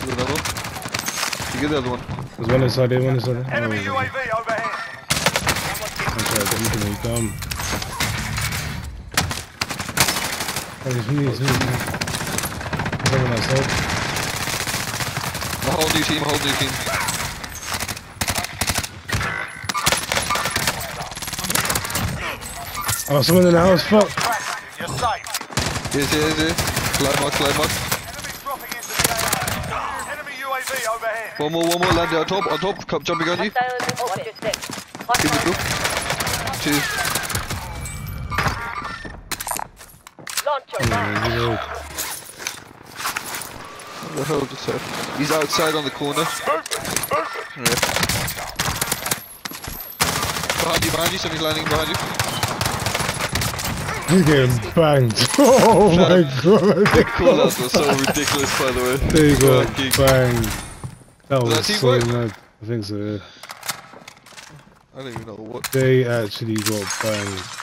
There's another one. You get the other one. There's one inside there, one inside there. Enemy Oh, UAV overhead. I'm sorry, I'm looking at dumb. Oh, it's me, it's me, it's me. There's someone outside. A whole new team, a whole new team. Oh, someone in the house, fuck. You're safe. Here's here, here's here. Mark, slide mark. Enemies dropping into the AO. Enemy UAV overhead. One more, one more, landed on top, on top, come jumping on you. Hostile in the Watch your six. Give me Hostile. go. Two. Launcher. Oh, you know. What the hell just happened? He's outside on the corner. Yeah. Behind you, behind you, somebody's landing behind you. He's getting banged. Oh my god. Call outs were so ridiculous, by the way. They got Fucking- banged. That Was that so mad. I think so, yeah. I don't even know what. They actually got banged.